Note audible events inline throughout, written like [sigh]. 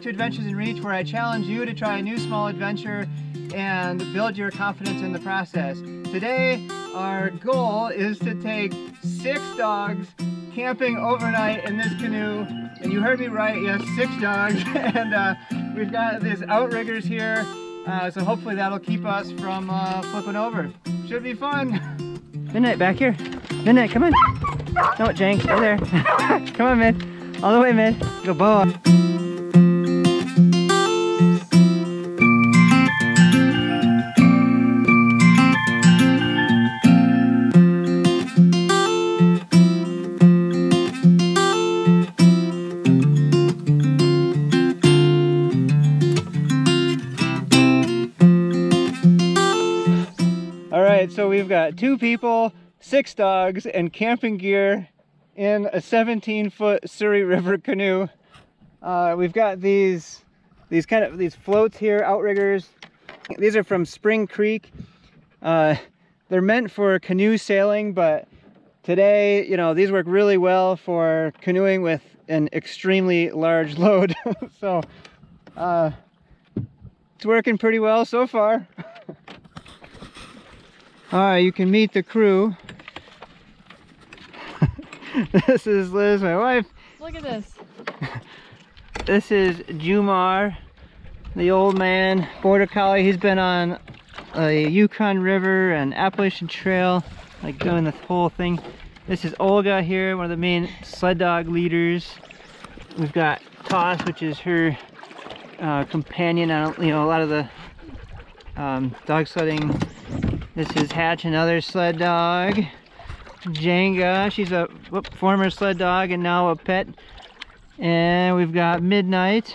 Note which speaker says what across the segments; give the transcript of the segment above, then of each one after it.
Speaker 1: back to Adventures in Reach where I challenge you to try a new small adventure and build your confidence in the process. Today, our goal is to take six dogs camping overnight in this canoe. And you heard me right, yes, six dogs. [laughs] and uh, we've got these outriggers here. Uh, so hopefully that'll keep us from uh, flipping over. Should be fun. [laughs] Midnight, back here. Midnight, come on. No, Jank, over there. [laughs] come on, Mid. All the way, Mid. Go boa. We've got two people, six dogs, and camping gear in a 17 foot Souris River canoe. Uh, we've got these, these kind of, these floats here, outriggers. These are from Spring Creek. Uh, they're meant for canoe sailing, but today, you know, these work really well for canoeing with an extremely large [laughs] load. so, uh, it's working pretty well so far. [laughs] All right, you can meet the crew. [laughs] this is Liz, my wife.
Speaker 2: Look at this. [laughs]
Speaker 1: This is Jumar, the old man, border collie. He's been on a Yukon River and Appalachian Trail, like doing the whole thing. This is Olga here, one of the main sled dog leaders. We've got Toss, which is her uh, companion on you know a lot of the um, dog sledding this is Hatch, another sled dog. Jenga, she's a whoop, former sled dog and now a pet. And we've got Midnight.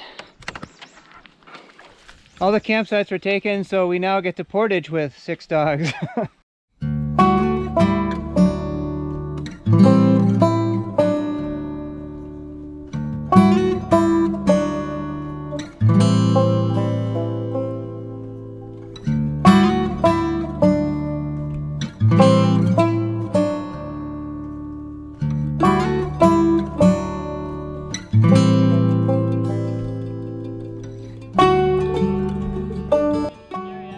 Speaker 1: All the campsites were taken, so we now get to Portage with six dogs. [laughs]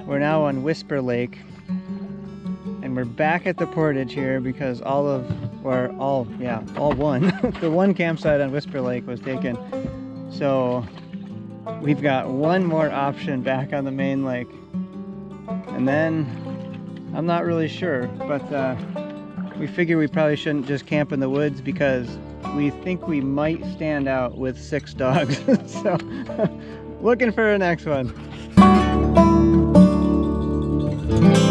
Speaker 1: We're now on Whisper Lake and we're back at the portage here because all of, or all, yeah, all one, [laughs] the one campsite on Whisper Lake was taken. So we've got one more option back on the main lake. And then I'm not really sure, but uh, we figure we probably shouldn't just camp in the woods because we think we might stand out with six dogs. [laughs] so [laughs] looking for a next one. Someone's